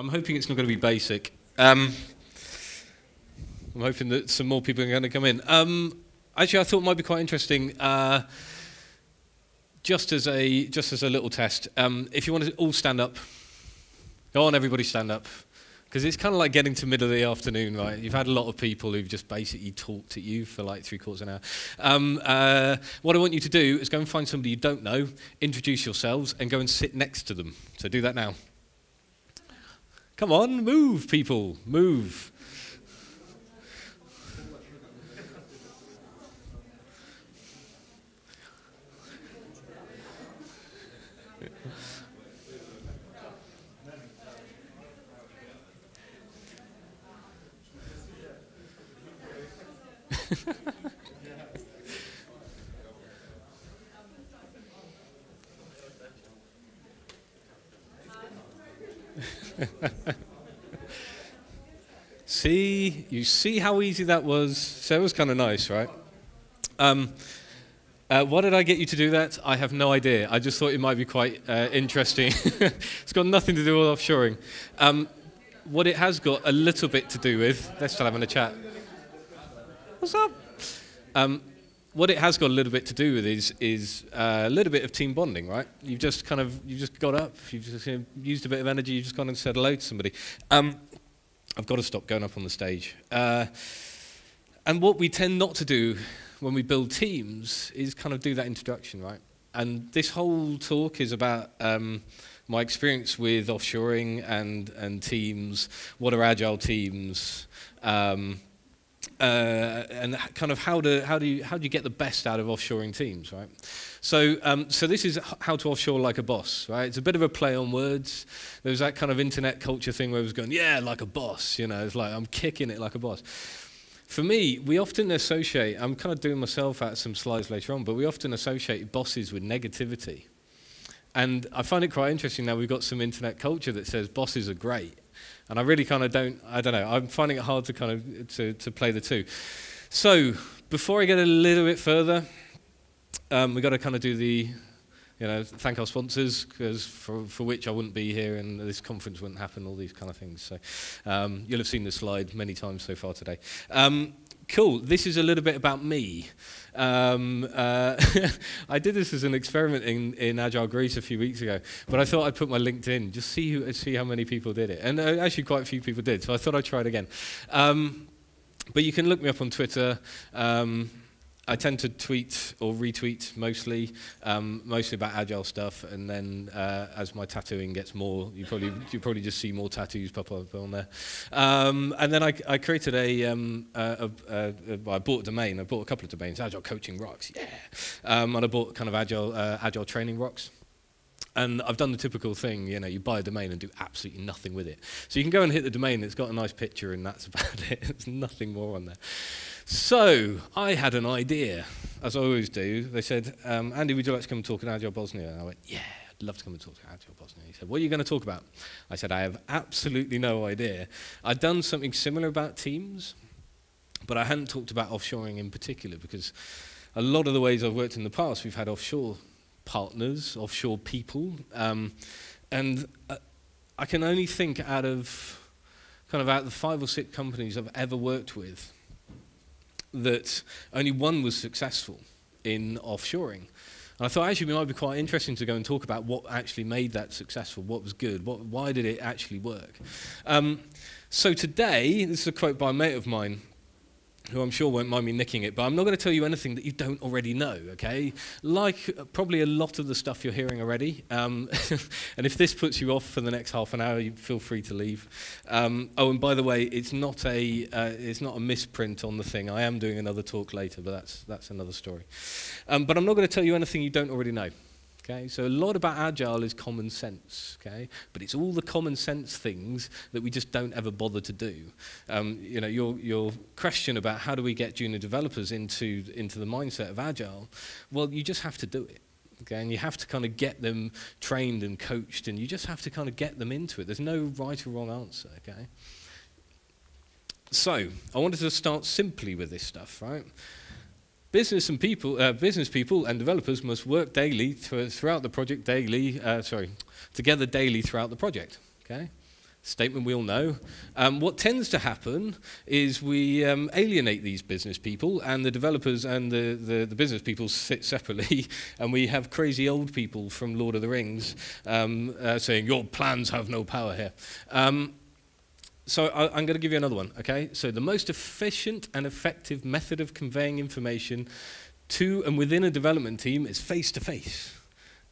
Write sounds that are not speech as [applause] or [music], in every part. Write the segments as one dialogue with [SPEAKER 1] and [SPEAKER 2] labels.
[SPEAKER 1] I'm hoping it's not going to be basic. Um, I'm hoping that some more people are going to come in. Um, actually, I thought it might be quite interesting. Uh, just as a just as a little test, um, if you want to all stand up, go on, everybody stand up, because it's kind of like getting to middle of the afternoon, right? You've had a lot of people who've just basically talked at you for like three quarters of an hour. Um, uh, what I want you to do is go and find somebody you don't know, introduce yourselves, and go and sit next to them. So do that now. Come on, move, people, move. [laughs] [laughs] see, you see how easy that was? So it was kind of nice, right? Um, uh, why did I get you to do that? I have no idea. I just thought it might be quite uh, interesting. [laughs] it's got nothing to do with offshoring. Um, what it has got a little bit to do with, let's start having a chat. What's up? Um, what it has got a little bit to do with is is uh, a little bit of team bonding, right? You've just kind of you've just got up, you've just you know, used a bit of energy, you've just gone and said hello to somebody. Um, I've got to stop going up on the stage. Uh, and what we tend not to do when we build teams is kind of do that introduction, right? And this whole talk is about um, my experience with offshoring and and teams. What are agile teams? Um, uh, and kind of how do, how, do you, how do you get the best out of offshoring teams, right? So, um, so this is how to offshore like a boss, right? It's a bit of a play on words. There's that kind of internet culture thing where it was going, yeah, like a boss, you know, it's like I'm kicking it like a boss. For me, we often associate, I'm kind of doing myself out some slides later on, but we often associate bosses with negativity. And I find it quite interesting now we've got some internet culture that says bosses are great. And I really kind of don't, I don't know, I'm finding it hard to kind of, to, to play the two. So, before I get a little bit further, um, we've got to kind of do the, you know, thank our sponsors, because for, for which I wouldn't be here and this conference wouldn't happen, all these kind of things. So, um, you'll have seen this slide many times so far today. Um, cool, this is a little bit about me. Um, uh, [laughs] I did this as an experiment in, in Agile Greece a few weeks ago, but I thought I'd put my LinkedIn, just see, who, see how many people did it. And uh, actually, quite a few people did, so I thought I'd try it again. Um, but you can look me up on Twitter. Um, I tend to tweet or retweet mostly, um, mostly about agile stuff, and then uh, as my tattooing gets more, you probably you probably just see more tattoos pop up on there. Um, and then I, I created a, um, bought a domain. I bought a couple of domains. Agile Coaching Rocks, yeah. Um, and I bought kind of agile uh, agile training rocks. And I've done the typical thing, you know, you buy a domain and do absolutely nothing with it. So you can go and hit the domain, it's got a nice picture, and that's [laughs] about it. There's nothing more on there. So I had an idea, as I always do. They said, um, Andy, would you like to come and talk at Agile Bosnia? And I went, yeah, I'd love to come and talk at Agile Bosnia. He said, what are you going to talk about? I said, I have absolutely no idea. I'd done something similar about teams, but I hadn't talked about offshoring in particular because a lot of the ways I've worked in the past, we've had offshore partners, offshore people, um, and uh, I can only think out of kind of out of the five or six companies I've ever worked with, that only one was successful in offshoring. And I thought actually it might be quite interesting to go and talk about what actually made that successful, what was good, what, why did it actually work. Um, so today, this is a quote by a mate of mine who I'm sure won't mind me nicking it, but I'm not going to tell you anything that you don't already know, okay? Like uh, probably a lot of the stuff you're hearing already. Um, [laughs] and if this puts you off for the next half an hour, you feel free to leave. Um, oh, and by the way, it's not a uh, it's not a misprint on the thing. I am doing another talk later, but that's that's another story. Um, but I'm not going to tell you anything you don't already know. Okay, so a lot about agile is common sense, okay, but it's all the common sense things that we just don't ever bother to do. Um, you know, your your question about how do we get junior developers into into the mindset of agile, well, you just have to do it. Okay, and you have to kind of get them trained and coached, and you just have to kind of get them into it. There's no right or wrong answer, okay? So, I wanted to start simply with this stuff, right? Business and people, uh, business people and developers must work daily throughout the project daily, uh, sorry, together daily throughout the project. Okay, Statement we all know. Um, what tends to happen is we um, alienate these business people, and the developers and the, the, the, business people sit separately, [laughs] and we have crazy old people from Lord of the Rings um, uh, saying, Your plans have no power here. Um, so I, I'm going to give you another one, okay? So the most efficient and effective method of conveying information to and within a development team is face to face,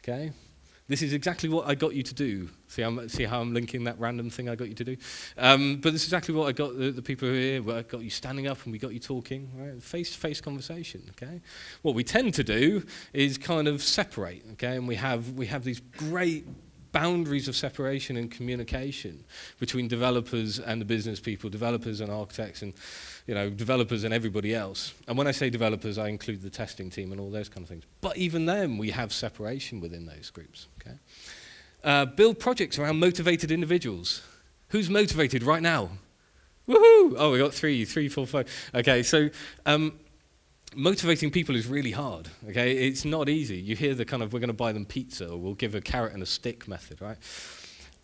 [SPEAKER 1] okay? This is exactly what I got you to do. See, I'm, see how I'm linking that random thing I got you to do? Um, but this is exactly what I got the, the people here, where I got you standing up and we got you talking, right? Face-to-face conversation, okay? What we tend to do is kind of separate, okay? And we have, we have these great boundaries of separation and communication between developers and the business people, developers and architects and you know, developers and everybody else. And when I say developers, I include the testing team and all those kind of things. But even then, we have separation within those groups. Okay? Uh, build projects around motivated individuals. Who's motivated right now? Woohoo! Oh, we got three, three, four, five. Okay, so um, motivating people is really hard. Okay, it's not easy. You hear the kind of we're going to buy them pizza or we'll give a carrot and a stick method, right?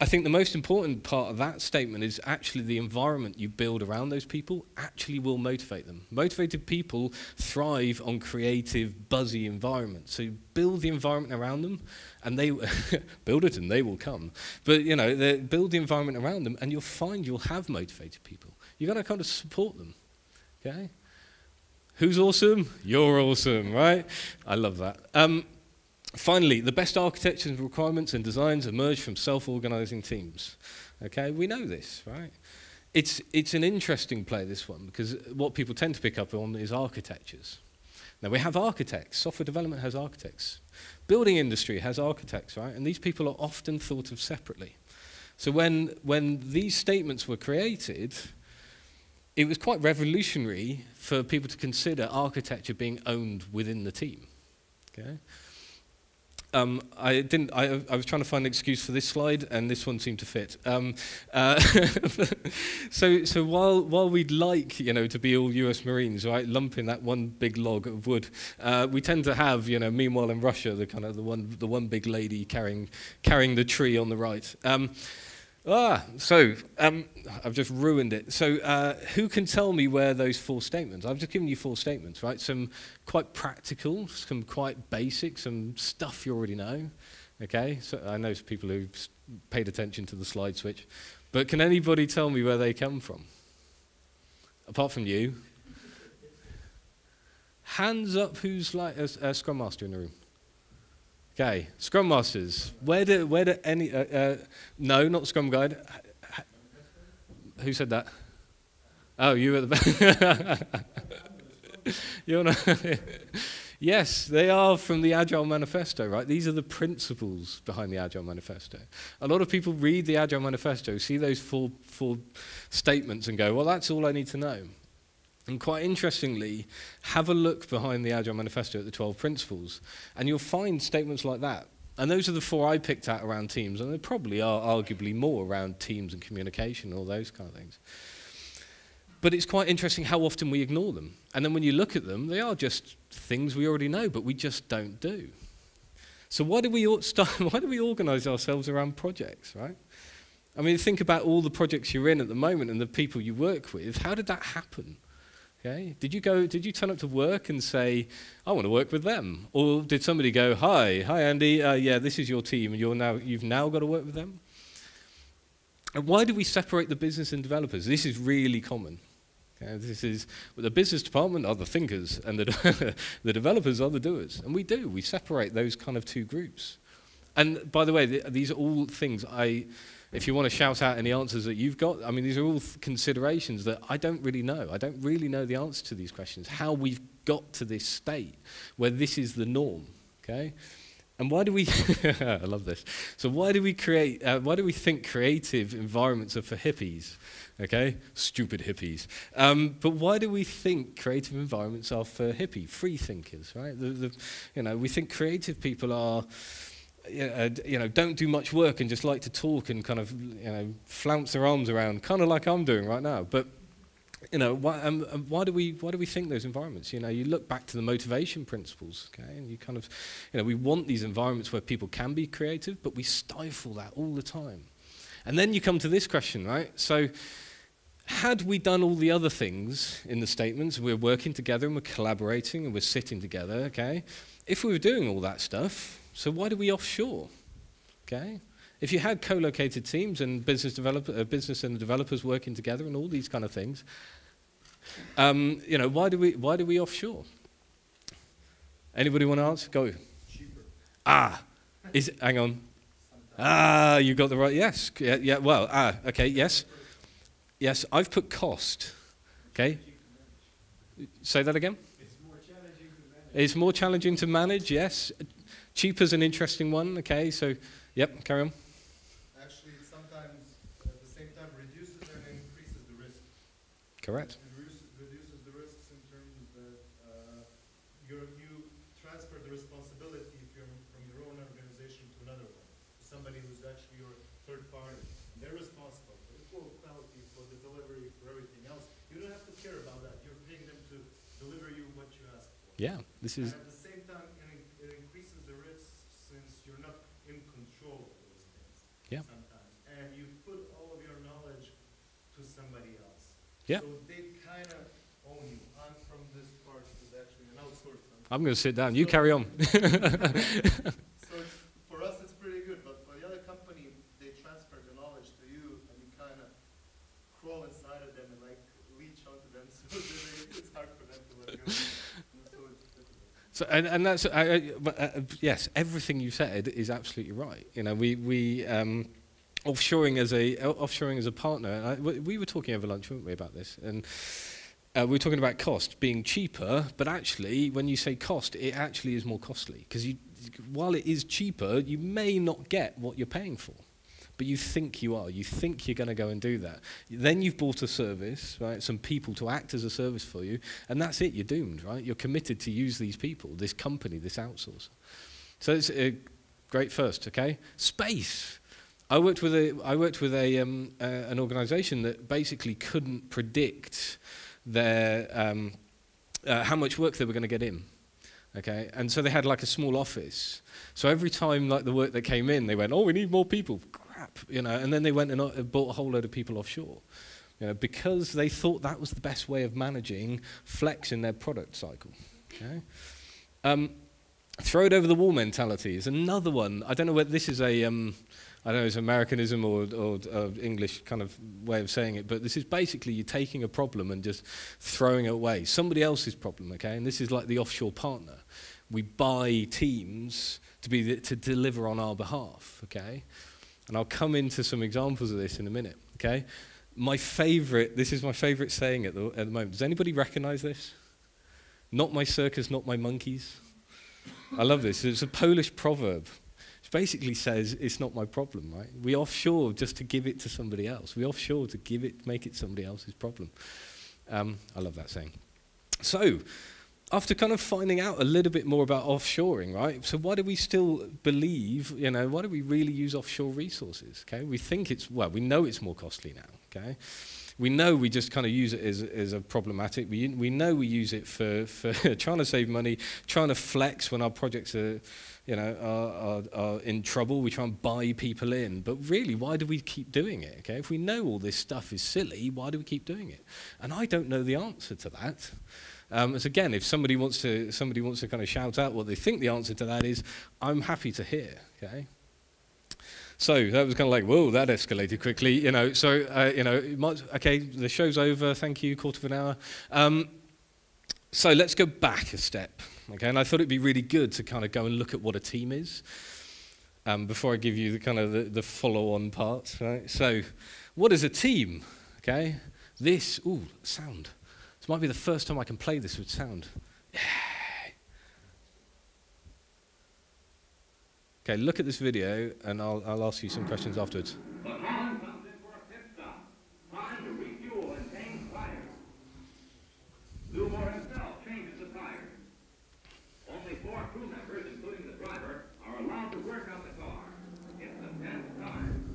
[SPEAKER 1] I think the most important part of that statement is actually the environment you build around those people actually will motivate them. Motivated people thrive on creative, buzzy environments. So build the environment around them, and they [laughs] build it, and they will come. But you know, build the environment around them, and you'll find you'll have motivated people. You've got to kind of support them. Okay. Who's awesome? You're awesome, right? I love that. Um, finally, the best architectures requirements and designs emerge from self-organizing teams. Okay, we know this, right? It's, it's an interesting play, this one, because what people tend to pick up on is architectures. Now, we have architects. Software development has architects. Building industry has architects, right? And these people are often thought of separately. So when, when these statements were created, it was quite revolutionary for people to consider architecture being owned within the team. Okay? Um, I didn't. I, I, was trying to find an excuse for this slide, and this one seemed to fit. Um, uh, [laughs] so, so while while we'd like, you know, to be all U.S. Marines, right, lumping that one big log of wood, uh, we tend to have, you know, meanwhile in Russia, the kind of the one the one big lady carrying carrying the tree on the right. Um, Ah, so um, I've just ruined it. So, uh, who can tell me where those four statements? I've just given you four statements, right? Some quite practical, some quite basic, some stuff you already know. Okay, so I know people who've paid attention to the slide switch, but can anybody tell me where they come from? Apart from you, hands up. Who's like a, a scrum master in the room? Okay, Scrum Masters. Where do, where do any, uh, uh, no, not Scrum Guide. Who said that? Oh, you at the back. [laughs] You're not. [laughs] yes, they are from the Agile Manifesto, right? These are the principles behind the Agile Manifesto. A lot of people read the Agile Manifesto, see those four, four statements, and go, well, that's all I need to know. And quite interestingly, have a look behind the Agile Manifesto at the 12 principles, and you'll find statements like that. And those are the four I picked out around teams, and there probably are arguably more around teams and communication, all those kind of things. But it's quite interesting how often we ignore them. And then when you look at them, they are just things we already know, but we just don't do. So why do we, [laughs] why do we organize ourselves around projects, right? I mean, think about all the projects you're in at the moment and the people you work with. How did that happen? Okay? Did you go? Did you turn up to work and say, "I want to work with them," or did somebody go, "Hi, hi, Andy. Uh, yeah, this is your team, and you're now you've now got to work with them"? And why do we separate the business and developers? This is really common. Okay? This is well, the business department are the thinkers, and the [laughs] the developers are the doers, and we do. We separate those kind of two groups. And by the way, th these are all things I if you want to shout out any answers that you've got, I mean, these are all considerations that I don't really know. I don't really know the answer to these questions, how we've got to this state where this is the norm, okay? And why do we, [laughs] I love this. So why do we create, uh, why do we think creative environments are for hippies? Okay, stupid hippies. Um, but why do we think creative environments are for hippie, free thinkers, right? The, the, you know, we think creative people are, you know, don't do much work and just like to talk and kind of, you know, flounce their arms around, kind of like I'm doing right now. But, you know, why, um, um, why, do we, why do we think those environments? You know, you look back to the motivation principles, okay, and you kind of, you know, we want these environments where people can be creative, but we stifle that all the time. And then you come to this question, right? So, had we done all the other things in the statements, we're working together and we're collaborating and we're sitting together, okay? If we were doing all that stuff, so why do we offshore? Okay? If you had co-located teams and business, developer, uh, business and developers working together and all these kind of things, um, you know, why do we, why do we offshore? Anybody want to answer? Go.
[SPEAKER 2] Cheaper.
[SPEAKER 1] Ah, is hang on. Ah, you got the right. Yes. Yeah. yeah well. Ah. Okay. Yes. Yes. I've put cost. Okay. Say that again.
[SPEAKER 2] It's more challenging to manage.
[SPEAKER 1] It's more challenging to manage. Yes. Cheaper's an interesting one. Okay. So, yep. Carry on.
[SPEAKER 2] Actually, it sometimes at the same time reduces and increases the risk.
[SPEAKER 1] Correct.
[SPEAKER 2] It reduces, reduces the risks in terms that uh, you're, you transfer the responsibility from, from your own organization to another one, to somebody who's actually your third party. They're responsible for the quality, for the delivery, for everything else. You don't have to care about that. You're paying them to deliver you what you ask for.
[SPEAKER 1] Yeah. This is.
[SPEAKER 2] And at the same time, it, in- it increases the risks since you're not in control of those things.
[SPEAKER 1] Yeah.
[SPEAKER 2] Sometimes, and you put all of your knowledge to somebody else.
[SPEAKER 1] Yeah.
[SPEAKER 2] So they kind of own you. I'm from this part, is actually an outsourced.
[SPEAKER 1] I'm going to sit down. You carry on. [laughs]
[SPEAKER 2] So [laughs] for us, it's pretty good, but for the other company, they transfer the knowledge to you, and you kind of crawl inside of them and like leech onto them, [laughs] so it's hard for them to let go. So.
[SPEAKER 1] So, and, and that's, uh, uh, but, uh, yes, everything you said is absolutely right. You know, we, we um, offshoring as a offshoring as a partner. I, we we were talking over lunch, weren't we, about this? And uh, we were talking about cost being cheaper, but actually, when you say cost, it actually is more costly because while it is cheaper, you may not get what you're paying for. But you think you are. You think you're going to go and do that. Then you've bought a service, right? Some people to act as a service for you, and that's it. You're doomed, right? You're committed to use these people, this company, this outsourcer. So it's a great first, okay? Space. I worked with a, I worked with a, um, uh, an organisation that basically couldn't predict their, um, uh, how much work they were going to get in. Okay, and so they had like a small office. So every time like the work that came in, they went, "Oh, we need more people." Crap, you know. And then they went and uh, bought a whole load of people offshore, you know, because they thought that was the best way of managing flex in their product cycle. Okay. Um, throw it over the wall mentality is another one. I don't know whether this is a, um, I don't know, it's Americanism or, or uh, English kind of way of saying it, but this is basically you taking a problem and just throwing it away. Somebody else's problem, okay? And this is like the offshore partner. We buy teams to be the, to deliver on our behalf, okay? And I'll come into some examples of this in a minute, okay? My favorite, this is my favorite saying at the, at the moment. Does anybody recognize this? Not my circus, not my monkeys. I love this. It's a Polish proverb. Basically says it's not my problem, right? We offshore just to give it to somebody else. We offshore to give it, make it somebody else's problem. Um, I love that saying. So, after kind of finding out a little bit more about offshoring, right? So why do we still believe, you know, why do we really use offshore resources? Okay, we think it's well, we know it's more costly now. Okay, we know we just kind of use it as, as a problematic. We, we know we use it for, for [laughs] trying to save money, trying to flex when our projects are, you know, are, are, are in trouble. We try and buy people in. But really, why do we keep doing it? Okay, if we know all this stuff is silly, why do we keep doing it? And I don't know the answer to that. Um, so again, if somebody wants to somebody wants to kind of shout out what they think the answer to that is, I'm happy to hear. Okay. So that was kind of like, whoa, that escalated quickly, you know. So uh, you know, might, okay, the show's over. Thank you, quarter of an hour. Um, so let's go back a step, okay? And I thought it'd be really good to kind of go and look at what a team is um, before I give you the kind of the, the follow-on part, right? So, what is a team? Okay, this, ooh, sound. This might be the first time I can play this with sound. Yeah. Okay, look at this video, and I'll, I'll ask you some questions afterwards.
[SPEAKER 3] The column comes in for a pit stop. Time to refuel and change tires. Zumor himself changes the tires. Only four crew members, including the driver, are allowed to work on the car. It's a tense time.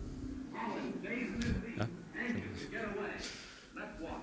[SPEAKER 3] Holland stays in his seat.
[SPEAKER 1] Huh?
[SPEAKER 3] Anxious to get away. Let's watch.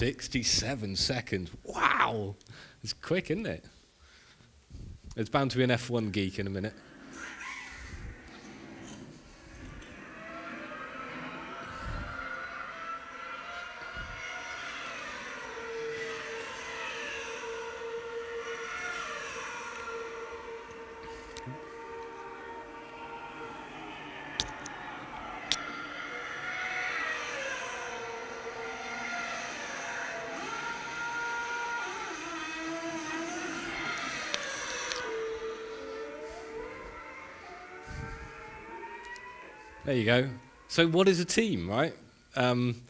[SPEAKER 1] 67 seconds. Wow. It's quick, isn't it? It's bound to be an F1 geek in a minute. There you go. So, what is a team, right? Um,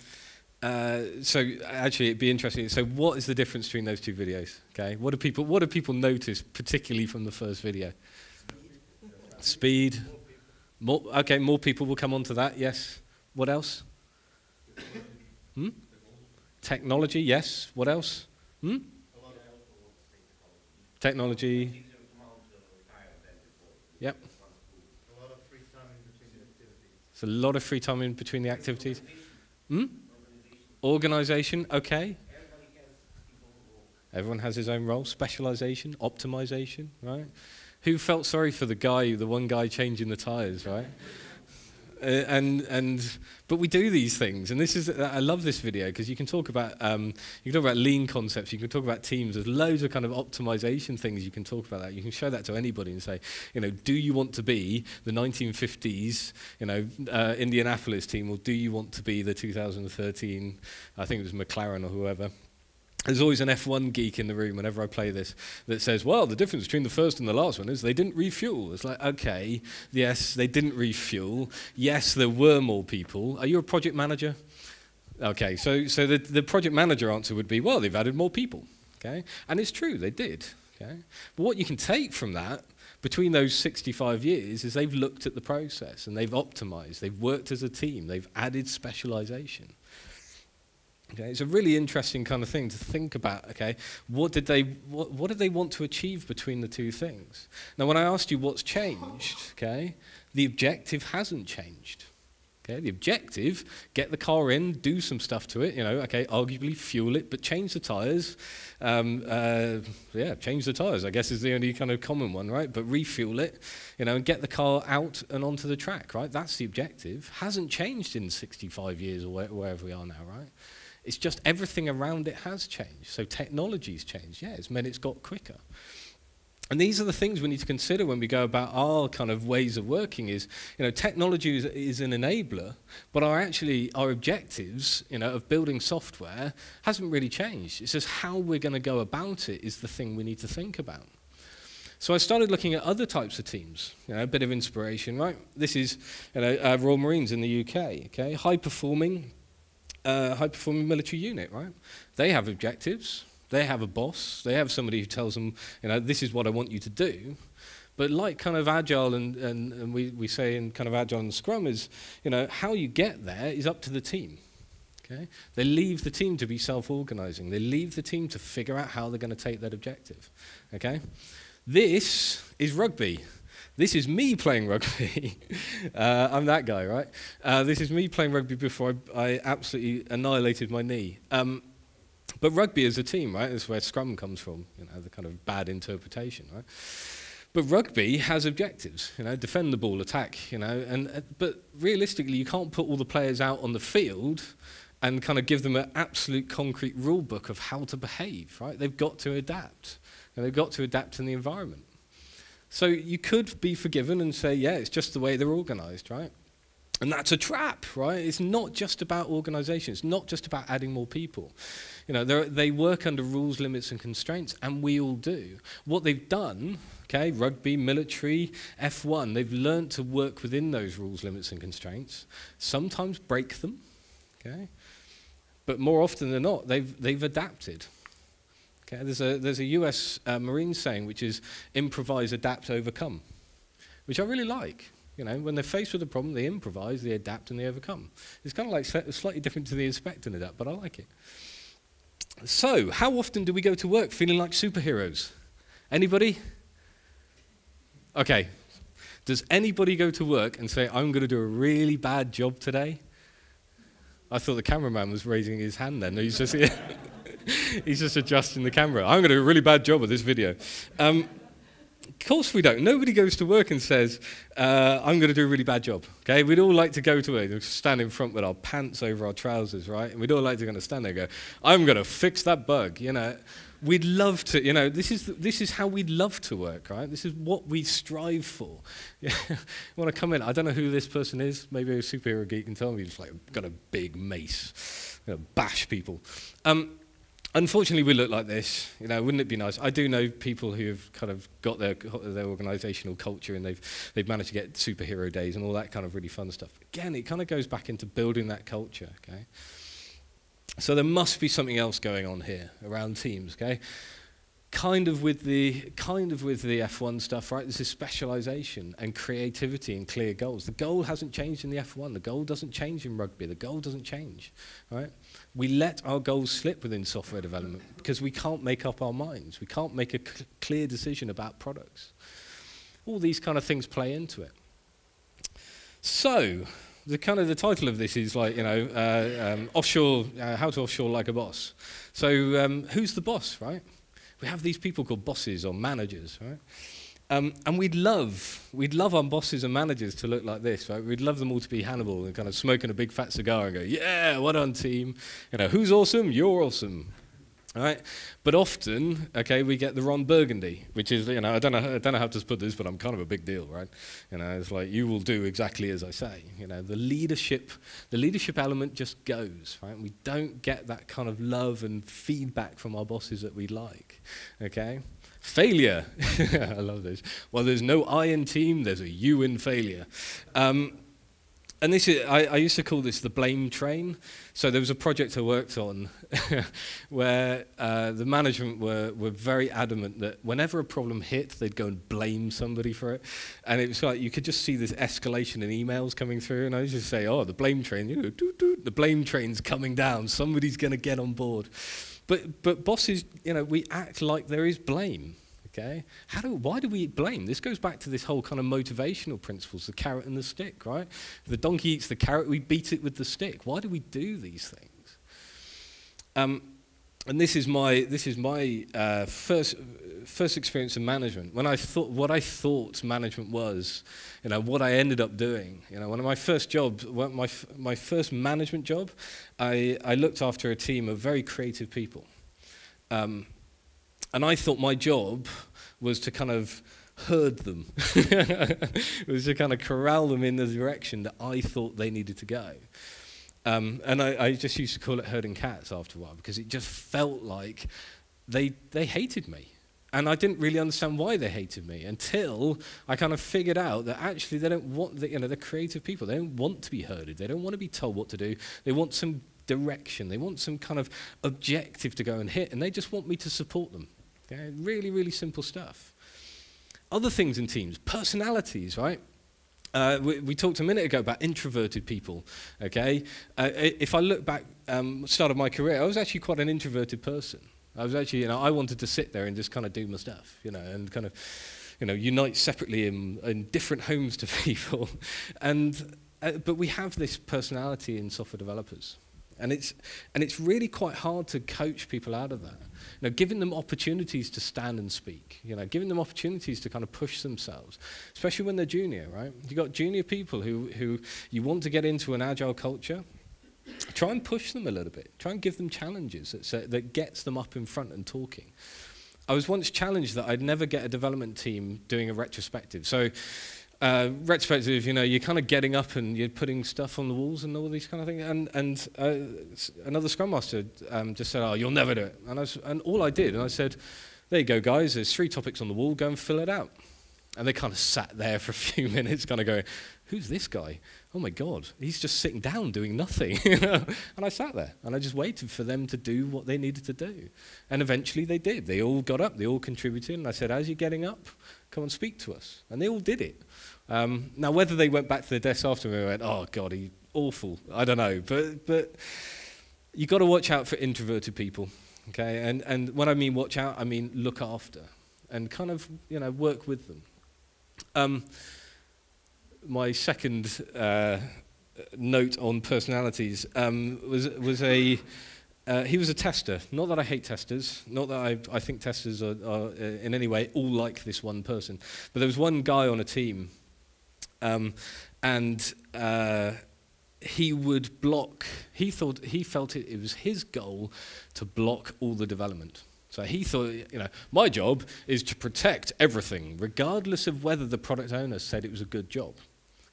[SPEAKER 1] uh, so, actually, it'd be interesting. So, what is the difference between those two videos? Okay, what do people what do people notice, particularly from the first video? Speed. More, okay, more people will come on to that. Yes. What else? Hmm? Technology. Yes. What else? Hmm? Technology. Yep.
[SPEAKER 2] A lot of free time in between the activities.
[SPEAKER 1] It's a lot of free time in between the activities. Hmm? Organization, okay. Everyone has his own role. Specialization, optimization, right? Who felt sorry for the guy, the one guy changing the tires, right? Uh, and and but we do these things, and this is I love this video because you can talk about um, you can talk about lean concepts, you can talk about teams. There's loads of kind of optimization things you can talk about that. You can show that to anybody and say, you know, do you want to be the 1950s, you know, uh, Indianapolis team, or do you want to be the 2013? I think it was McLaren or whoever. There's always an F1 geek in the room whenever I play this that says, well, the difference between the first and the last one is they didn't refuel. It's like, okay, yes, they didn't refuel. Yes, there were more people. Are you a project manager? Okay, so, so the, the project manager answer would be, well, they've added more people. Okay? And it's true, they did. Okay? But what you can take from that between those 65 years is they've looked at the process and they've optimized, they've worked as a team, they've added specialization. Okay, it's a really interesting kind of thing to think about. Okay, what did they what, what did they want to achieve between the two things? Now, when I asked you what's changed, okay, the objective hasn't changed. Okay, the objective: get the car in, do some stuff to it. You know, okay, arguably fuel it, but change the tires. Um, uh, yeah, change the tires. I guess is the only kind of common one, right? But refuel it, you know, and get the car out and onto the track. Right, that's the objective. Hasn't changed in 65 years or wherever we are now, right? It's just everything around it has changed. So technology's changed. Yeah, it's meant it's got quicker. And these are the things we need to consider when we go about our kind of ways of working is, you know, technology is, is an enabler, but our actually, our objectives, you know, of building software hasn't really changed. It's just how we're going to go about it is the thing we need to think about. So I started looking at other types of teams, you know, a bit of inspiration, right? This is, you know, uh, Royal Marines in the UK, okay? High performing, uh, high performing military unit, right? They have objectives, they have a boss, they have somebody who tells them, you know, this is what I want you to do. But like kind of agile and, and, and we, we say in kind of agile and scrum is, you know, how you get there is up to the team. Okay? They leave the team to be self-organizing. They leave the team to figure out how they're going to take that objective. Okay? This is rugby. This is me playing rugby. [laughs] uh, I'm that guy, right? Uh, this is me playing rugby before I, I absolutely annihilated my knee. Um, but rugby is a team, right? That's where Scrum comes from, you know, the kind of bad interpretation, right? But rugby has objectives, you know, defend the ball, attack, you know, and uh, but realistically, you can't put all the players out on the field and kind of give them an absolute concrete rule book of how to behave, right? They've got to adapt, and they've got to adapt in the environment. So you could be forgiven and say, yeah, it's just the way they're organized, right? And that's a trap, right? It's not just about organization. It's not just about adding more people. You know, they work under rules, limits, and constraints, and we all do. What they've done, okay, rugby, military, F1, they've learned to work within those rules, limits, and constraints. Sometimes break them, okay? But more often than not, they've, they've adapted. Okay, there's a, there's a US uh, Marine saying which is improvise, adapt, overcome, which I really like. You know, when they're faced with a problem, they improvise, they adapt, and they overcome. It's kind of like slightly different to the inspect and adapt, but I like it. So, how often do we go to work feeling like superheroes? Anybody? Okay. Does anybody go to work and say, I'm going to do a really bad job today? I thought the cameraman was raising his hand then. He's just, [laughs] [laughs] he's just adjusting the camera. I'm going to do a really bad job of this video. Um, of course we don't. Nobody goes to work and says, uh, I'm going to do a really bad job. Okay? We'd all like to go to it, stand in front with our pants over our trousers, right? And we'd all like to kind of stand there and go, I'm going to fix that bug, you know. We'd love to, you know, this is, this is how we'd love to work, right? This is what we strive for. [laughs] Yeah. want to come in, I don't know who this person is. Maybe a superhero geek can tell me. Just like, got a big mace, bash people. Um, Unfortunately, we look like this. You know, wouldn't it be nice? I do know people who have kind of got their their organisational culture and they've they've managed to get superhero days and all that kind of really fun stuff. Again, it kind of goes back into building that culture. Okay, so there must be something else going on here around teams. Okay, kind of with the kind of with the F1 stuff, right? This is specialization and creativity and clear goals. The goal hasn't changed in the F1. The goal doesn't change in rugby. The goal doesn't change, right? We let our goals slip within software development because we can't make up our minds. We can't make a cl clear decision about products. All these kind of things play into it. So, the kind of the title of this is like you know uh, um, offshore uh, how to offshore like a boss. So um, who's the boss, right? We have these people called bosses or managers, right? Um, and we'd love, we'd love our bosses and managers to look like this, right? We'd love them all to be Hannibal and kind of smoking a big fat cigar and go, yeah, what on team? You know, who's awesome? You're awesome. Right? But often, okay, we get the Ron Burgundy, which is, you know, I don't know, I don't know how to put this, but I'm kind of a big deal, right? You know, it's like you will do exactly as I say. You know, the leadership, the leadership element just goes, right? We don't get that kind of love and feedback from our bosses that we like, okay? Failure. [laughs] I love this. Well, there's no I in team, there's a you in failure. Um, and this is, I, I, used to call this the blame train. So there was a project I worked on [laughs] where uh, the management were, were very adamant that whenever a problem hit, they'd go and blame somebody for it. And it was like you could just see this escalation in emails coming through. And I used to say, oh, the blame train, you know, doo -doo, the blame train's coming down. Somebody's going to get on board. But, but bosses, you know, we act like there is blame. Okay? How do, why do we blame? This goes back to this whole kind of motivational principles, the carrot and the stick, right? The donkey eats the carrot, we beat it with the stick. Why do we do these things? Um, and this is my, this is my uh, first, first experience in management. When I thought, what I thought management was, you know, what I ended up doing. You know, one of my first jobs, my, my first management job, I, I looked after a team of very creative people. Um, and I thought my job was to kind of herd them. [laughs] it was to kind of corral them in the direction that I thought they needed to go. Um, and I, I, just used to call it herding cats after a while because it just felt like they, they hated me. And I didn't really understand why they hated me until I kind of figured out that actually they don't want, the, you know, they're creative people. They don't want to be herded. They don't want to be told what to do. They want some direction. They want some kind of objective to go and hit. And they just want me to support them. Okay? Really, really simple stuff. Other things in teams, personalities, right? Uh, we, we, talked a minute ago about introverted people. Okay, uh, if I look back, um, start of my career, I was actually quite an introverted person. I was actually, you know, I wanted to sit there and just kind of do my stuff, you know, and kind of, you know, unite separately in, in different homes to [laughs] people. and uh, but we have this personality in software developers, and it's and it's really quite hard to coach people out of that. You know, giving them opportunities to stand and speak, you know, giving them opportunities to kind of push themselves, especially when they're junior, right? You've got junior people who, who you want to get into an agile culture, try and push them a little bit. Try and give them challenges that, that gets them up in front and talking. I was once challenged that I'd never get a development team doing a retrospective. So uh, retrospective, you know, you're kind of getting up and you're putting stuff on the walls and all these kind of things. And, and uh, another Scrum Master um, just said, oh, you'll never do it. And, I was, and all I did, and I said, there you go, guys, there's three topics on the wall, go and fill it out. And they kind of sat there for a few [laughs] minutes, kind of going, who's this guy? Oh my God, he's just sitting down doing nothing. [laughs] and I sat there and I just waited for them to do what they needed to do. And eventually they did. They all got up, they all contributed. And I said, as you're getting up, come and speak to us. And they all did it. Um, now, whether they went back to their desk after and went, oh, God, he's awful, I don't know. But, but you've got to watch out for introverted people, okay? And, and when I mean watch out, I mean look after and kind of, you know, work with them. Um, my second uh, note on personalities um, was was a uh, he was a tester. Not that I hate testers. Not that I, I think testers are, are uh, in any way all like this one person. But there was one guy on a team, um, and uh, he would block. He thought he felt it, it was his goal to block all the development. So he thought, you know, my job is to protect everything, regardless of whether the product owner said it was a good job.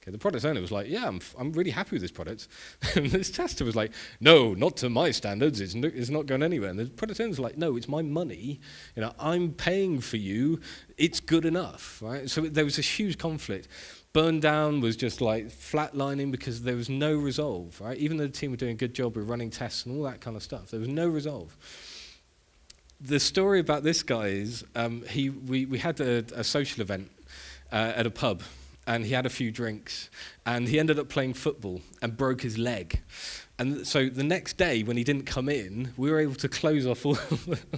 [SPEAKER 1] Okay, the product owner was like, yeah, I'm, I'm really happy with this product. [laughs] and this tester was like, no, not to my standards. It's, it's not going anywhere. And the product owner was like, no, it's my money. You know, I'm paying for you. It's good enough, right? So there was a huge conflict. Burn down was just like flatlining because there was no resolve, right? Even though the team were doing a good job with running tests and all that kind of stuff, there was no resolve. The story about this guy is um, he, we, we had a, a social event uh, at a pub and he had a few drinks and he ended up playing football and broke his leg. And so the next day, when he didn't come in, we were able to close off all,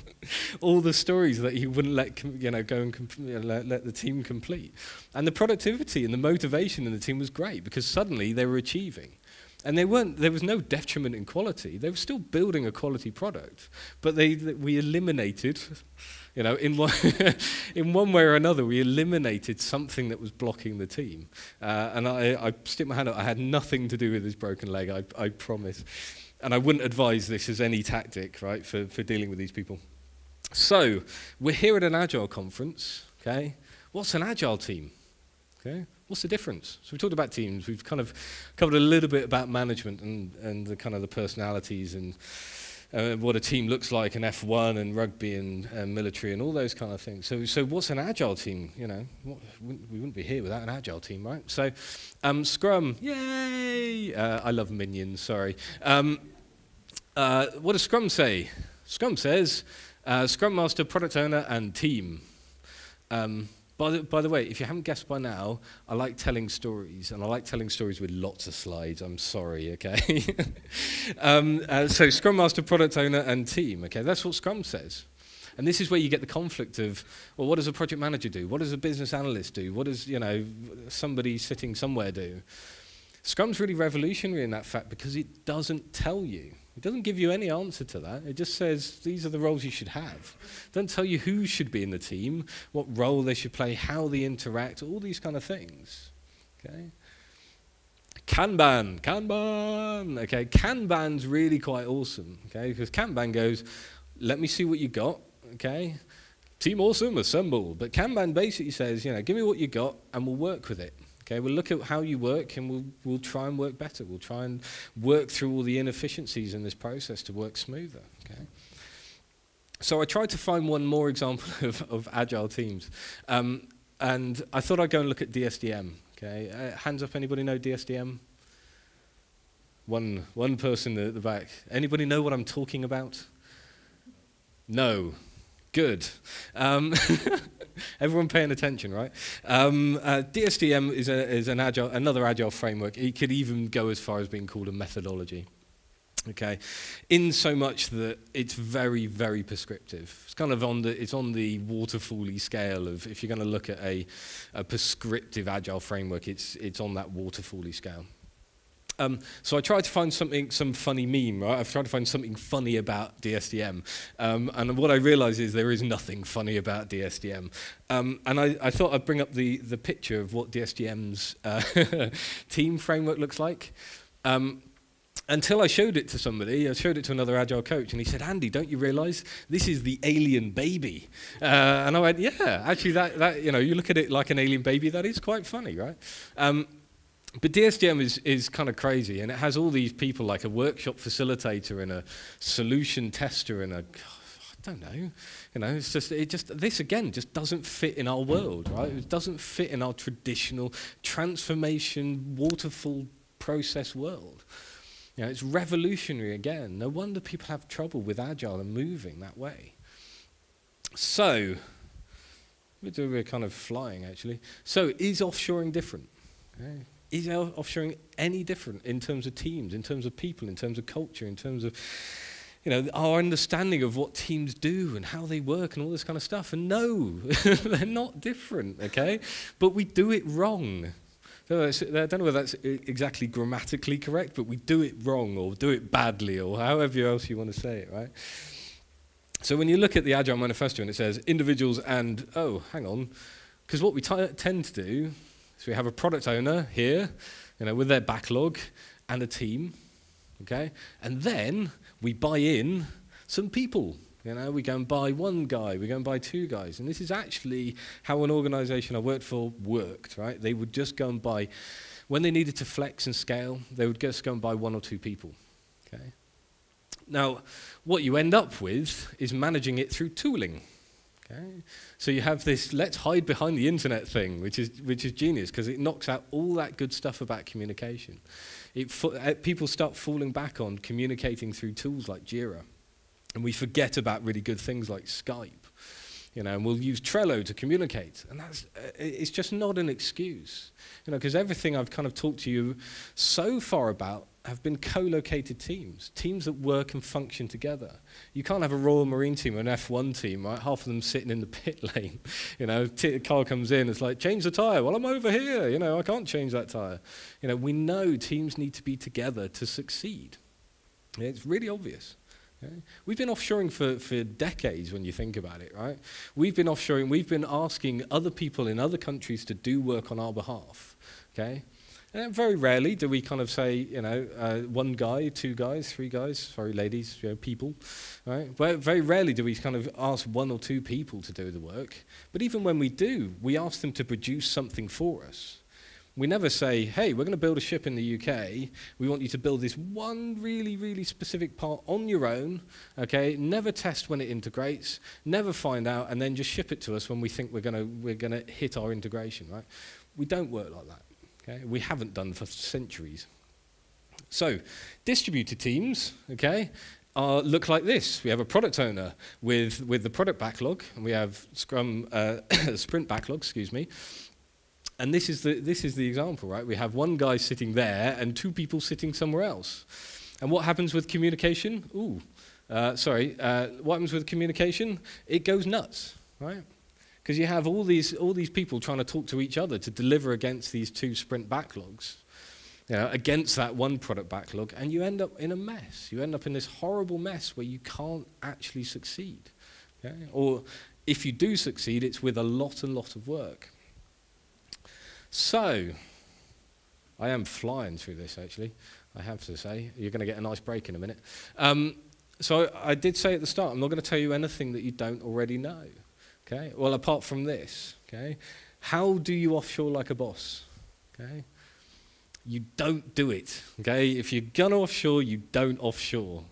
[SPEAKER 1] [laughs] all the stories that he wouldn't let you know go and let, let the team complete. And the productivity and the motivation in the team was great because suddenly they were achieving. And they weren't, there was no detriment in quality. They were still building a quality product, but they, we eliminated you know, in one, [laughs] in one way or another, we eliminated something that was blocking the team. Uh, and I, I stick my hand up. I had nothing to do with his broken leg, I, I promise. And I wouldn't advise this as any tactic, right, for, for dealing with these people. So, we're here at an Agile conference, okay? What's an Agile team? Okay? What's the difference? So we talked about teams. We've kind of covered a little bit about management and, and the kind of the personalities and uh, what a team looks like in F1 and rugby and, military and all those kind of things. So, so what's an agile team? You know, what, we wouldn't be here without an agile team, right? So, um, Scrum, yay! Uh, I love minions. Sorry. Um, uh, what does Scrum say? Scrum says uh, Scrum Master, Product Owner, and Team. Um, by the, by the way, if you haven't guessed by now, I like telling stories, and I like telling stories with lots of slides. I'm sorry, okay? [laughs] um, uh, so, Scrum Master, Product Owner, and Team, okay? That's what Scrum says. And this is where you get the conflict of, well, what does a project manager do? What does a business analyst do? What does, you know, somebody sitting somewhere do? Scrum's really revolutionary in that fact because it doesn't tell you. It doesn't give you any answer to that. It just says these are the roles you should have. It doesn't tell you who should be in the team, what role they should play, how they interact, all these kind of things. Okay? Kanban, Kanban. Okay, Kanban's really quite awesome. Okay, because Kanban goes, let me see what you got. Okay, team awesome, assemble. But Kanban basically says, you know, give me what you got, and we'll work with it. Okay, we'll look at how you work and we'll, we'll try and work better. We'll try and work through all the inefficiencies in this process to work smoother. Okay. So I tried to find one more example [laughs] of, of agile teams. Um, and I thought I'd go and look at DSDM. Okay, uh, hands up, anybody know DSDM? One, one person at the back. Anybody know what I'm talking about? No. Good. Um, [laughs] [laughs] everyone paying attention, right? Um, uh, is, a, is an agile, another agile framework. It could even go as far as being called a methodology. Okay, in so much that it's very, very prescriptive. It's kind of on the it's on the waterfally scale of if you're going to look at a, a prescriptive agile framework, it's it's on that waterfally scale. Um, so I tried to find something, some funny meme, right? I've tried to find something funny about DSDM. Um, and what I realized is there is nothing funny about DSDM. Um, and I, I, thought I'd bring up the, the picture of what DSDM's uh, [laughs] team framework looks like. Um, until I showed it to somebody, I showed it to another agile coach, and he said, "Andy, don't you realize this is the alien baby?" Uh, and I went, "Yeah, actually, that, that you know, you look at it like an alien baby. That is quite funny, right?" But DSDM is, is kind of crazy, and it has all these people like a workshop facilitator and a solution tester and a I don't know, you know, it's just it just this again just doesn't fit in our world, right? It doesn't fit in our traditional transformation waterfall process world. You know, it's revolutionary again. No wonder people have trouble with agile and moving that way. So, we're kind of flying actually. So, is offshoring different? Okay. Is offshoring any different in terms of teams, in terms of people, in terms of culture, in terms of you know, our understanding of what teams do and how they work and all this kind of stuff? And no, [laughs] they're not different, okay? But we do it wrong. I don't know whether that's exactly grammatically correct, but we do it wrong or do it badly or however else you want to say it, right? So when you look at the Agile Manifesto and it says individuals and, oh, hang on, because what we tend to do is we have a product owner here, you know, with their backlog and a team, okay? And then we buy in some people. You know, we go and buy one guy, we go and buy two guys. And this is actually how an organization I worked for worked, right? They would just go and buy, when they needed to flex and scale, they would just go and buy one or two people, okay? Now, what you end up with is managing it through tooling. Okay? So you have this let's hide behind the internet thing, which is, which is genius because it knocks out all that good stuff about communication. It uh, people start falling back on communicating through tools like Jira. And we forget about really good things like Skype. You know, and we'll use Trello to communicate. And that's, uh, it's just not an excuse. You know, because everything I've kind of talked to you so far about have been co-located teams, teams that work and function together. You can't have a Royal Marine team or an F1 team, right? Half of them sitting in the pit [laughs] lane. You know, t- a car comes in, it's like, change the tyre. Well, I'm over here. You know, I can't change that tyre. You know, we know teams need to be together to succeed. It's really obvious. Okay? We've been offshoring for, for decades when you think about it, right? We've been offshoring, we've been asking other people in other countries to do work on our behalf, okay? And very rarely do we kind of say, you know, uh, one guy, two guys, three guys, sorry, ladies, you know, people, right? But very rarely do we kind of ask one or two people to do the work. But even when we do, we ask them to produce something for us. We never say, hey, we're going to build a ship in the UK. We want you to build this one really, really specific part on your own, okay? Never test when it integrates, never find out, and then just ship it to us when we think we're going to we're going to hit our integration, right? We don't work like that. Okay? We haven't done for centuries. So, distributed teams, okay, are, look like this. We have a product owner with, with the product backlog, and we have Scrum uh, [coughs] sprint backlog, excuse me. And this is, the, this is the example, right? We have one guy sitting there and two people sitting somewhere else. And what happens with communication? Ooh, uh, sorry, uh, what happens with communication? It goes nuts, right? Because you have all these, all these people trying to talk to each other to deliver against these two sprint backlogs, you know, against that one product backlog, and you end up in a mess. You end up in this horrible mess where you can't actually succeed. Okay? Or if you do succeed, it's with a lot and lot of work. So, I am flying through this actually, I have to say. You're going to get a nice break in a minute. Um, so, I did say at the start, I'm not going to tell you anything that you don't already know. Okay? Well, apart from this, okay? How do you offshore like a boss? Okay? You don't do it. Okay? If you're going to offshore, you don't offshore.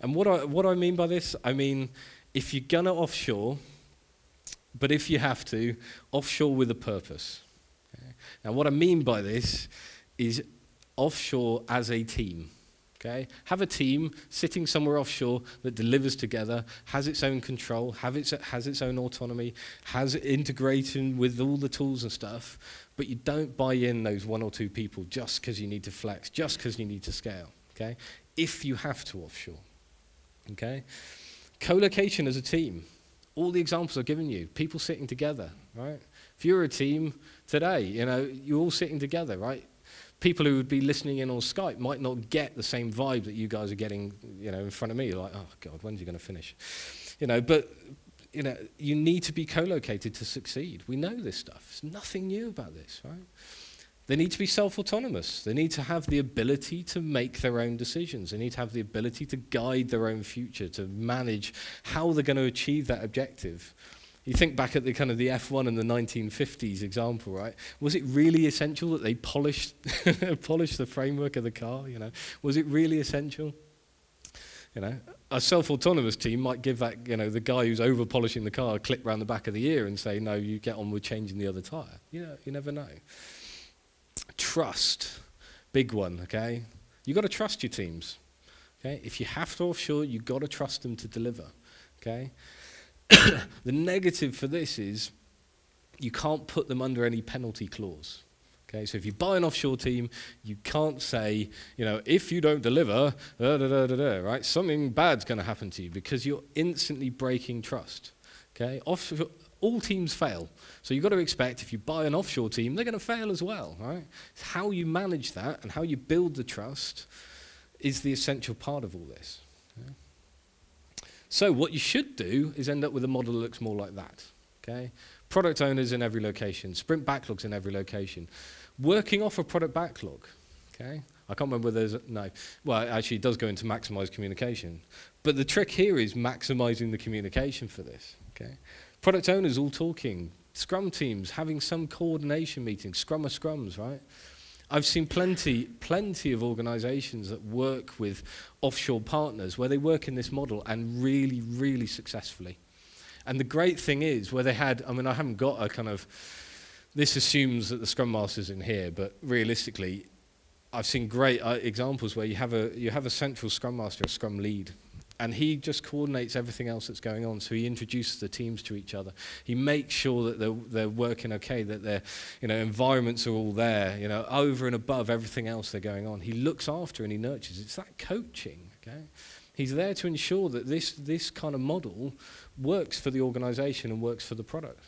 [SPEAKER 1] And what I, what I mean by this, I mean, if you're going to offshore, but if you have to, offshore with a purpose. Okay? Now, what I mean by this is offshore as a team. Okay? Have a team sitting somewhere offshore that delivers together, has its own control, its, has its own autonomy, has integration with all the tools and stuff, but you don't buy in those one or two people just because you need to flex, just because you need to scale. Okay? If you have to offshore. Okay? Co-location as a team. All the examples I've given you, people sitting together, right? If you're a team today, you know, you're all sitting together, right? People who would be listening in on Skype might not get the same vibe that you guys are getting, you know, in front of me. Like, oh God, when's he going to finish? You know, but you know, you need to be co-located to succeed. We know this stuff. There's nothing new about this, right? They need to be self-autonomous. They need to have the ability to make their own decisions. They need to have the ability to guide their own future, to manage how they're going to achieve that objective. You think back at the kind of the F1 in the 1950s example, right? Was it really essential that they polished, [laughs] polished the framework of the car? You know, was it really essential? You know, a self-autonomous team might give that, you know, the guy who's over polishing the car a clip round the back of the ear and say, "No, you get on with changing the other tire." You know, you never know. Trust, big one. Okay, you got to trust your teams. Okay, if you have to offshore, you got to trust them to deliver. Okay. [coughs] the negative for this is you can't put them under any penalty clause. Okay, so if you buy an offshore team, you can't say, you know, if you don't deliver, da, da, da, right, something bad's going to happen to you because you're instantly breaking trust. Okay, All teams fail. So you've got to expect if you buy an offshore team, they're going to fail as well, right? It's how you manage that and how you build the trust is the essential part of all this. yeah? So what you should do is end up with a model that looks more like that. Okay? Product owners in every location, sprint backlogs in every location, working off a product backlog. Okay? I can't remember there's a, no. Well, actually, it does go into maximize communication. But the trick here is maximizing the communication for this. Okay? Product owners all talking, Scrum teams having some coordination meetings, Scrum of Scrums, right? I've seen plenty, plenty of organizations that work with offshore partners where they work in this model and really, really successfully. And the great thing is, where they had, I mean, I haven't got a kind of, this assumes that the Scrum Master's in here, but realistically, I've seen great uh, examples where you have, a, you have a central Scrum Master, a Scrum lead, and he just coordinates everything else that's going on. So he introduces the teams to each other. He makes sure that they're, they're working okay, that their you know, environments are all there, you know, over and above everything else they're going on. He looks after and he nurtures. It's that coaching, okay? He's there to ensure that this, this kind of model works for the organization and works for the product.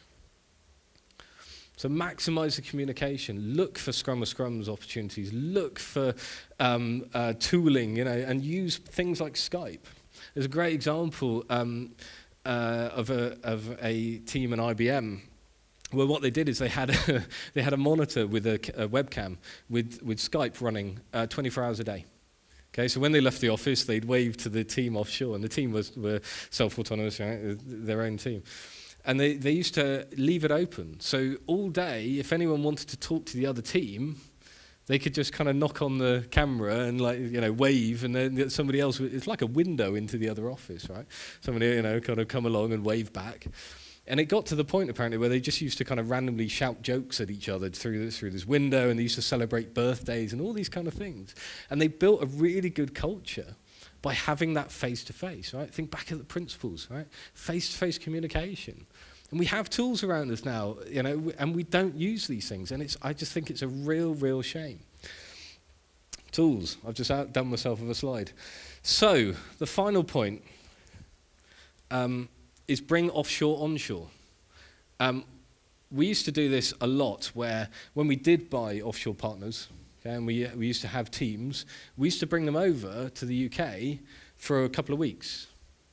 [SPEAKER 1] So maximize the communication. Look for Scrum of Scrums opportunities. Look for um, uh, tooling, you know, and use things like Skype. There's a great example um, uh, of, a, of a team in IBM well, what they did is they had a, [laughs] they had a monitor with a, a webcam with, with Skype running uh, 24 hours a day. Okay, so when they left the office, they'd wave to the team offshore, and the team was were self-autonomous, right, their own team. And they, they used to leave it open. So all day, if anyone wanted to talk to the other team, they could just kind of knock on the camera and like you know wave and then somebody else it's like a window into the other office right? Somebody you know kind of come along and wave back. And it got to the point apparently where they just used to kind of randomly shout jokes at each other through this, through this window and they used to celebrate birthdays and all these kind of things. And they built a really good culture by having that face to face right? Think back at the principles right? Face to face communication and we have tools around us now, you know, and we don't use these things. And it's, I just think it's a real, real shame. Tools. I've just outdone myself with a slide. So, the final point um, is bring offshore onshore. Um, we used to do this a lot where when we did buy offshore partners, okay, and we, we used to have teams, we used to bring them over to the UK for a couple of weeks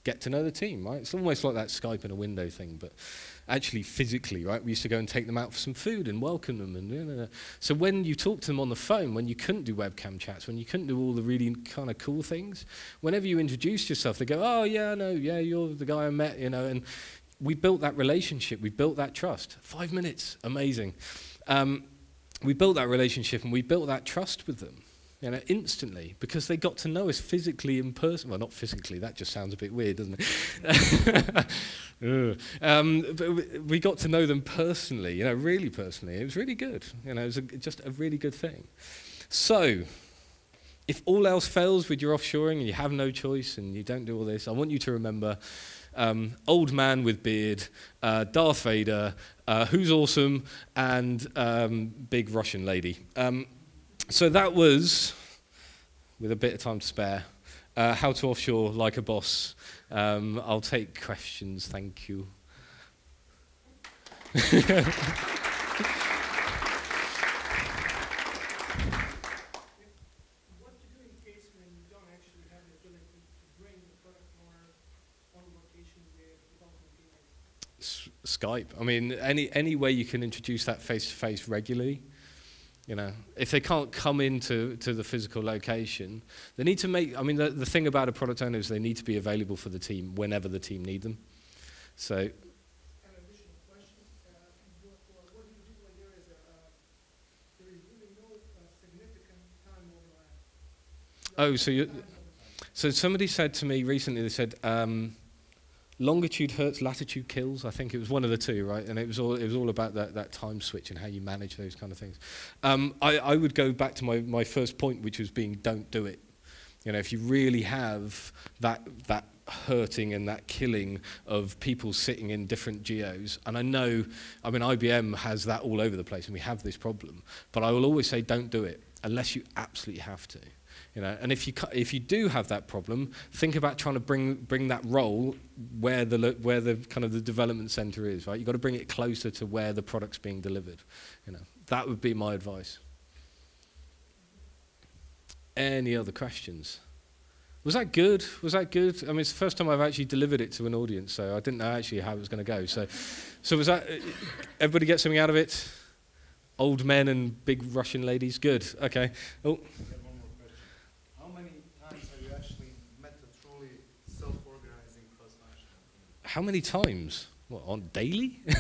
[SPEAKER 1] get to know the team, right? It's almost like that Skype in a window thing, but actually physically, right? We used to go and take them out for some food and welcome them. And you know, so when you talk to them on the phone, when you couldn't do webcam chats, when you couldn't do all the really kind of cool things, whenever you introduced yourself, they go, "Oh yeah, no, yeah, you're the guy I met," you know. And we built that relationship, we built that trust. Five minutes, amazing. Um, we built that relationship and we built that trust with them you know, instantly because they got to know us physically in person. Well, not physically, that just sounds a bit weird, doesn't it? [laughs] um, but we got to know them personally, you know, really personally. It was really good. You know, it was a, just a really good thing. So, if all else fails with your offshoring and you have no choice and you don't do all this, I want you to remember um, old man with beard, uh, Darth Vader, uh, who's awesome, and um, big Russian lady. So that was, with a bit of time to spare, uh, how to offshore like a boss. Um, I'll take questions, thank you.
[SPEAKER 4] what do you do in case when you don't actually have the ability to bring the product owner on location with development team?
[SPEAKER 1] S- Skype. I mean, any, any way you can introduce that face to face regularly. You know, if they can't come into to the physical location, they need to make. I mean, the, the thing about a product owner is they need to be available for the team whenever the team need them. So, oh, so you, so somebody said to me recently. They said. Um, longitude hurts, latitude kills. I think it was one of the two, right? And it was all it was all about that, that time switch and how you manage those kind of things. Um, I, I would go back to my, my first point, which was being don't do it. You know, if you really have that that hurting and that killing of people sitting in different geos, and I know, I mean, IBM has that all over the place, and we have this problem. But I will always say, don't do it unless you absolutely have to. You know, and if you if you do have that problem, think about trying to bring bring that role where the where the kind of the development center is. Right, you got to bring it closer to where the product's being delivered. You know, that would be my advice. Any other questions? Was that good? Was that good? I mean, it's the first time I've actually delivered it to an audience, so I didn't know actually how it was going to go. So, so was that? Everybody get something out of it? Old men and big Russian ladies. Good. Okay. Oh,
[SPEAKER 2] I have one more question. How many times have you actually met a truly self-organizing cross-functional team?
[SPEAKER 1] How many times? What on daily? [laughs]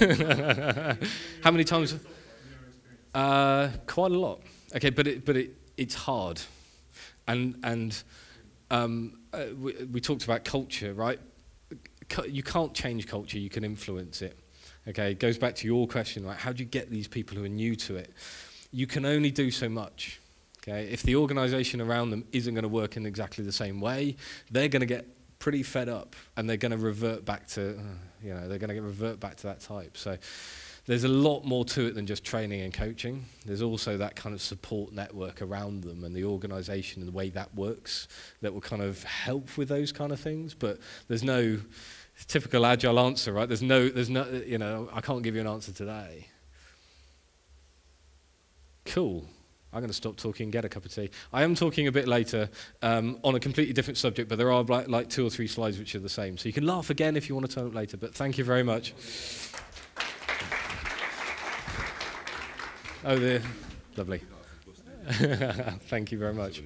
[SPEAKER 1] how many times? Uh, quite a lot. Okay, but it, but it, it's hard, and and um, uh, we, we talked about culture, right? You can't change culture; you can influence it. Okay, it goes back to your question, right? How do you get these people who are new to it? You can only do so much. Okay, if the organisation around them isn't going to work in exactly the same way, they're going to get pretty fed up, and they're going to revert back to, uh, you know, they're going to revert back to that type. So there's a lot more to it than just training and coaching. There's also that kind of support network around them and the organization and the way that works that will kind of help with those kind of things. But there's no typical agile answer, right? There's no, there's no, you know, I can't give you an answer today. Cool. I'm going to stop talking get a cup of tea. I am talking a bit later um, on a completely different subject, but there are like two or three slides which are the same. So you can laugh again if you want to turn up later, but thank you very much. Oh, there. Lovely. [laughs] Thank you very much.